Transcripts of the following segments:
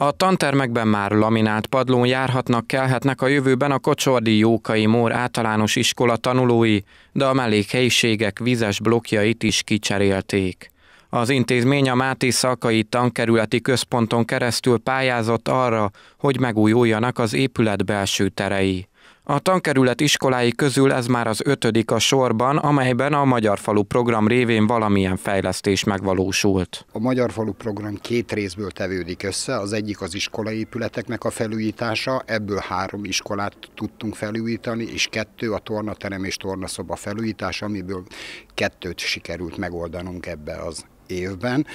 A tantermekben már laminált padlón járhatnak, kelhetnek a jövőben a Kocsordi Jókai Mór általános iskola tanulói, de a mellékhelyiségek vizes blokkjait is kicserélték. Az intézmény a Máté Szalkai Tankerületi Központon keresztül pályázott arra, hogy megújuljanak az épület belső terei. A tankerület iskolái közül ez már az ötödik a sorban, amelyben a Magyar Falu program révén valamilyen fejlesztés megvalósult. A Magyar Falu program két részből tevődik össze, az egyik az iskolai épületeknek a felújítása, ebből három iskolát tudtunk felújítani, és kettő a tornaterem és tornaszoba felújítása, amiből kettőt sikerült megoldanunk ebbe az évben.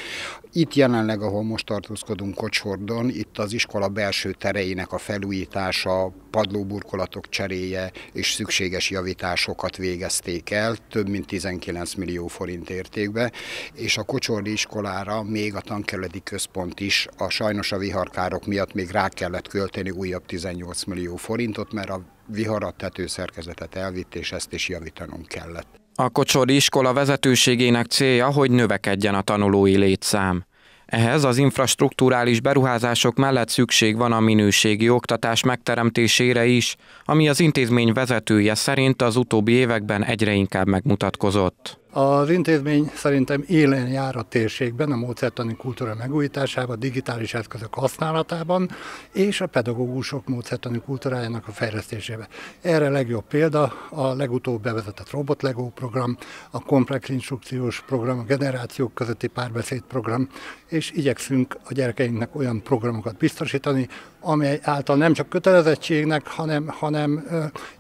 Itt jelenleg, ahol most tartózkodunk Kocsordon, itt az iskola belső tereinek a felújítása, padlóburkolatok cseréje és szükséges javításokat végezték el, több mint 19 millió forint értékbe, és a Kocsordi iskolára még a tankerületi központ is a sajnos a viharkárok miatt még rá kellett költeni újabb 18 millió forintot, mert a viharat tetőszerkezetet elvitt, és ezt is javítanunk kellett. A Kocsori iskola vezetőségének célja, hogy növekedjen a tanulói létszám. Ehhez az infrastruktúrális beruházások mellett szükség van a minőségi oktatás megteremtésére is, ami az intézmény vezetője szerint az utóbbi években egyre inkább megmutatkozott. Az intézmény szerintem élen jár a térségben, a módszertani kultúra megújításában, digitális eszközök használatában és a pedagógusok módszertani kultúrájának a fejlesztésében. Erre legjobb példa a legutóbb bevezetett Robot Lego program, a komplex instrukciós program, a generációk közötti párbeszéd program, és igyekszünk a gyerekeinknek olyan programokat biztosítani, amely által nem csak kötelezettségnek, hanem, hanem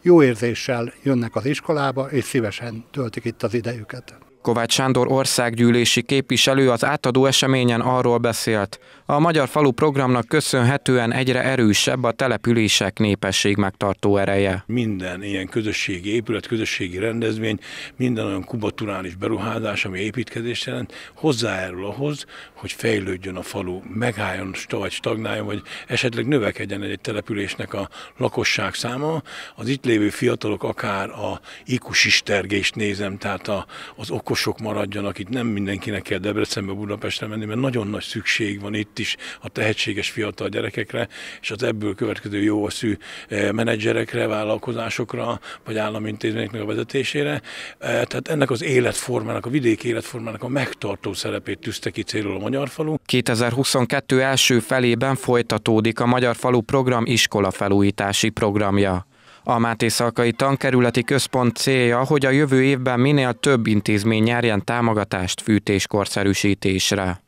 jó érzéssel jönnek az iskolába, és szívesen töltik itt az idejüket. świata. Kovács Sándor országgyűlési képviselő az átadó eseményen arról beszélt, a Magyar Falu programnak köszönhetően egyre erősebb a települések népesség megtartó ereje. Minden ilyen közösségi épület, közösségi rendezvény, minden olyan kubaturális beruházás, ami építkezés jelent, hozzájárul ahhoz, hogy fejlődjön a falu, megálljon, vagy stagnáljon, vagy esetleg növekedjen egy településnek a lakosság száma. Az itt lévő fiatalok akár a ikusistergést nézem, tehát az okos okosok maradjanak, itt nem mindenkinek kell Debrecenbe, Budapestre menni, mert nagyon nagy szükség van itt is a tehetséges fiatal gyerekekre, és az ebből következő jó szű eh, menedzserekre, vállalkozásokra, vagy állami intézményeknek a vezetésére. Eh, tehát ennek az életformának, a vidéki életformának a megtartó szerepét tűzte ki célul a Magyar Falu. 2022 első felében folytatódik a Magyar Falu program iskola felújítási programja. A Máté Szalkai Tankerületi Központ célja, hogy a jövő évben minél több intézmény nyerjen támogatást fűtéskorszerűsítésre.